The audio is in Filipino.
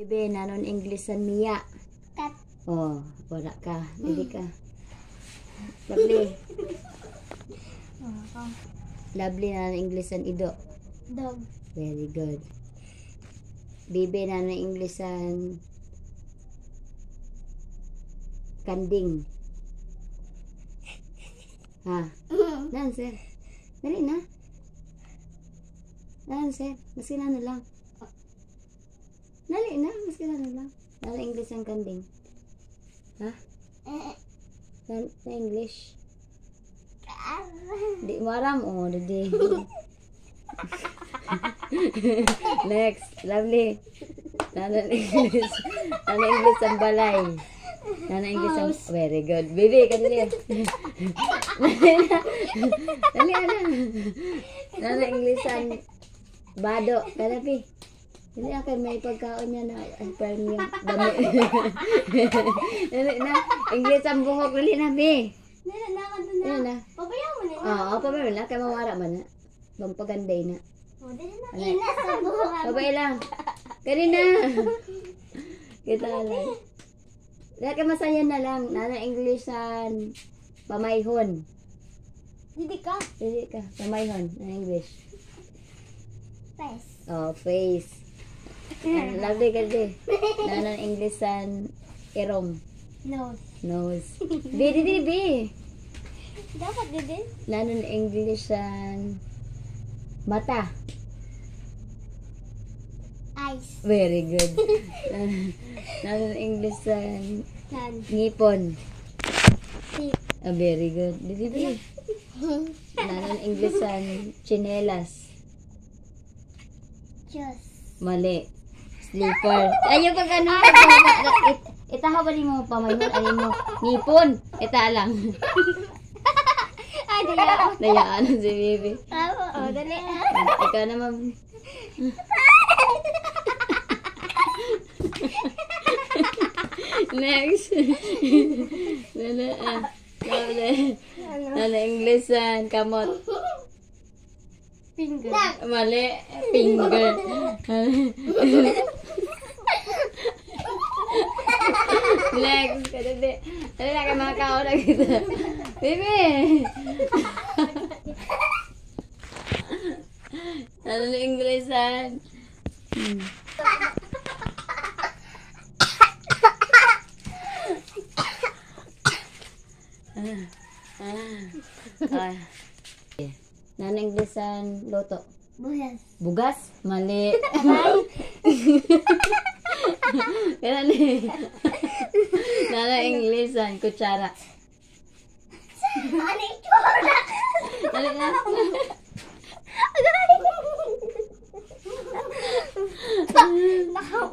Bebe, nanon Englishan Mia. Cat. Oh, wala ka. Dili ka. Lovely. Lovely nanon Englishan Ido. Dog. Very good. Bebe nanon Englishan Kanding. Ha? Nan, sir. Dali na. Maski na na lang. Dali na. Maski na na lang. Nana English ang kanding. Ha? Na, na English. Di maram. Oh, di. Next. Lovely. Nana English. Nana English ang balay. Nana English ang... Very good. Baby, kanili. Dali na. Nana English ang bado. Kanapi. Dali akin may pagkaon niya na premium. Dami. Dali na. English ang buhok. Dali na, be. Nila na ka doon Dali na. Pabayaan mo na. Oo, pa meron na. Kaya mawara man na. Pampaganday na. Oh, dali na. Ina sa buwan. Babay lang. Kanina. Kita lang. Dahil ka masaya na lang. Nana Englishan. Pamayhon. Didi ka. Dili ka. Pamayhon. Na English. Pes. Oh, face. Lovely ka di. Nana Englishan. Irom. Nose. Nose. Bi, di, di, bi. Dapat didi. Nana Englishan. Mata. Eyes. Very good. Nana Englishan. Nan. Ngipon. Teeth. Ah, very good. Di, di, di. Nanon Englishan, chinelas. Just. Mali. Slipper. Ayaw pag ano. it- Itaha ba ni mo pamayon? Ano mo? Ngipon. Ita lang. Ay, ako. Dayaan si Bibi. Ako. Oh, dali. Ikaw naman. Next. Nana, ah. Nana, Nana Englishan, kamot. Finger. Mali. Finger. Next. Kadali. Dali na kayo mga kao na kita. Bibi. Ano na Inglesan? Hmm. Ah. Ah. Ah. Nana Inglesan, loto. Buhas. Bugas? Mali. Kaya ni. Nana Inglesan, kutsara. Ano yung tsura? Dali na. Nakaw.